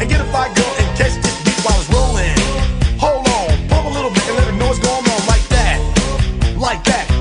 and get a fly girl and catch this beat while it's rolling. Hold on, pump a little bit and let the noise go on like that, like that.